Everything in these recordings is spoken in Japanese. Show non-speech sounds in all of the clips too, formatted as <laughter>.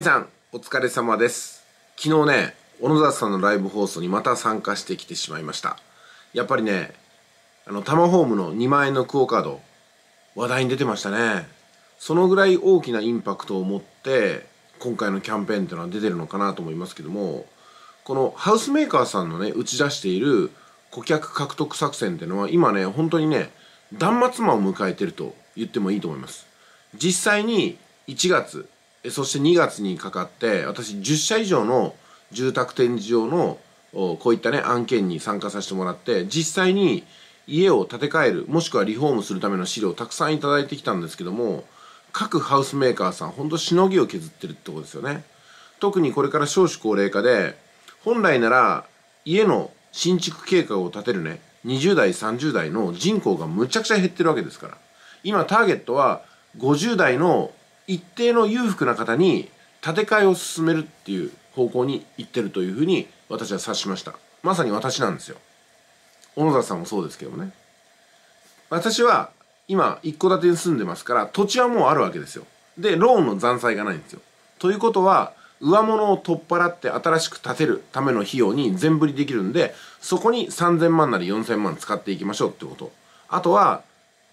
さんお疲れ様です。昨日ね小野里さんのライブ放送にまた参加してきてしまいました。やっぱりねあのタマホームの2万円のクオカード話題に出てましたね。そのぐらい大きなインパクトを持って今回のキャンペーンっていうのは出てるのかなと思いますけどもこのハウスメーカーさんのね打ち出している顧客獲得作戦っていうのは今ね本当にね断末魔を迎えてると言ってもいいと思います。実際に1月そして2月にかかって私10社以上の住宅展示場のこういったね案件に参加させてもらって実際に家を建て替えるもしくはリフォームするための資料をたくさんいただいてきたんですけども各ハウスメーカーさんほんとしのぎを削ってるってことですよね。特にこれから少子高齢化で本来なら家の新築計画を立てるね20代30代の人口がむちゃくちゃ減ってるわけですから。今ターゲットは50代の一定の裕福な方に建て替えを進めるっていう方向に行ってるというふうに私は察しました。まさに私なんですよ。小野里さんもそうですけどもね。私は今一戸建てに住んでますから土地はもうあるわけですよ。でローンの残債がないんですよ。ということは上物を取っ払って新しく建てるための費用に全振りできるんでそこに3000万なり4000万使っていきましょうってこと。あとは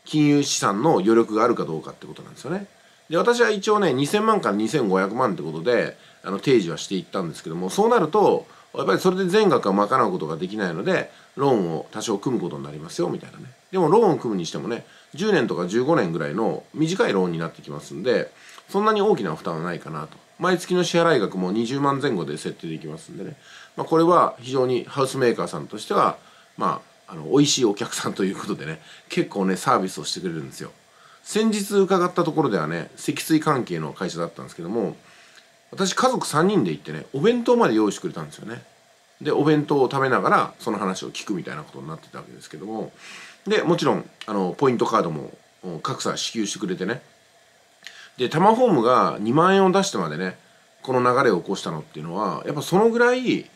金融資産の余力があるかどうかってことなんですよね。で私は一応ね2000万から2500万ってことであの提示はしていったんですけどもそうなるとやっぱりそれで全額は賄うことができないのでローンを多少組むことになりますよみたいなね。でもローンを組むにしてもね10年とか15年ぐらいの短いローンになってきますんでそんなに大きな負担はないかなと。毎月の支払額も20万前後で設定できますんでね、まあ、これは非常にハウスメーカーさんとしてはまああの美味しいお客さんということでね結構ねサービスをしてくれるんですよ。先日伺ったところではね積水関係の会社だったんですけども私家族3人で行ってねお弁当まで用意してくれたんですよね。でお弁当を食べながらその話を聞くみたいなことになってたわけですけども。でもちろんあのポイントカードも格差支給してくれてね。でタマホームが2万円を出してまでねこの流れを起こしたのっていうのはやっぱそのぐらい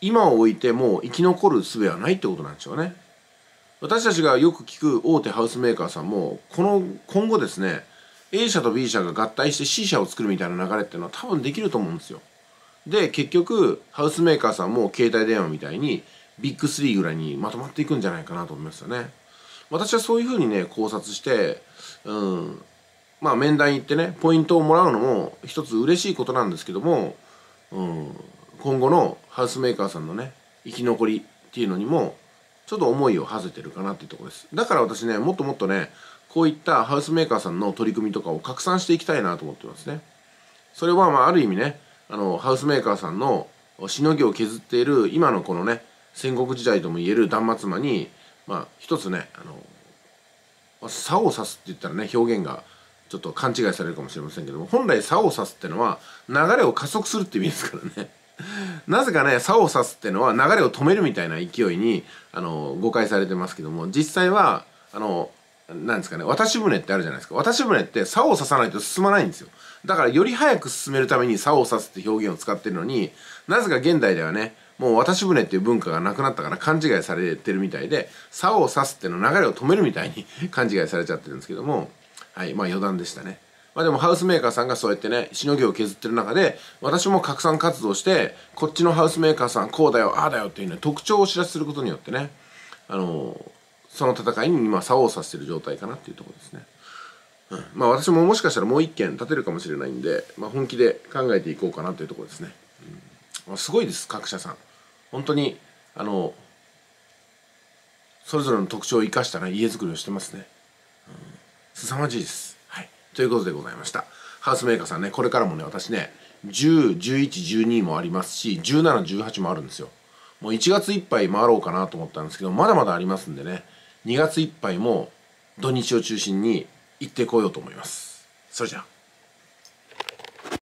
今を置いても生き残る術はないってことなんでしょうね。私たちがよく聞く大手ハウスメーカーさんもこの今後ですね A 社と B 社が合体して C 社を作るみたいな流れっていうのは多分できると思うんですよ。で結局ハウスメーカーさんも携帯電話みたいにビッグ3ぐらいにまとまっていくんじゃないかなと思いますよね。私はそういうふうにね考察してうんまあ面談行ってねポイントをもらうのも一つ嬉しいことなんですけども、うん、今後のハウスメーカーさんのね生き残りっていうのにもちょっと思いを馳せてるかなっていうところです。だから私ねもっともっとねこういったハウスメーカーさんの取り組みとかを拡散していきたいなと思ってますね。それはまあある意味ねあのハウスメーカーさんのしのぎを削っている今のこのね戦国時代ともいえる断末魔にまあ一つねあの竿を刺すって言ったらね表現がちょっと勘違いされるかもしれませんけども本来竿を刺すってのは流れを加速するって意味ですからね。なぜかね竿を刺すっていうのは流れを止めるみたいな勢いにあの誤解されてますけども実際はあのなんですかね渡し船ってあるじゃないですか。渡し船って竿を刺さないと進まないんですよ。だからより早く進めるために竿を刺すって表現を使ってるのになぜか現代ではねもう渡し船っていう文化がなくなったから勘違いされてるみたいで竿を刺すっていうの流れを止めるみたいに <laughs> 勘違いされちゃってるんですけどもはいまあ余談でしたね。まあでもハウスメーカーさんがそうやってねしのぎを削ってる中で私も拡散活動してこっちのハウスメーカーさんこうだよああだよっていうね特徴を知らせすることによってねあのその戦いに今竿をさせてる状態かなっていうところですね、うん、まあ私ももしかしたらもう一件立てるかもしれないんで、まあ、本気で考えていこうかなというところですね、うん、すごいです各社さん。本当にあのそれぞれの特徴を生かした、ね、家づくりをしてますね、うん、凄まじいです。ということでございました。ハウスメーカーさんね、これからもね、私ね、10、11、12もありますし、17、18もあるんですよ。もう1月いっぱい回ろうかなと思ったんですけど、まだまだありますんでね、2月いっぱいも土日を中心に行ってこようと思います。それじゃあ。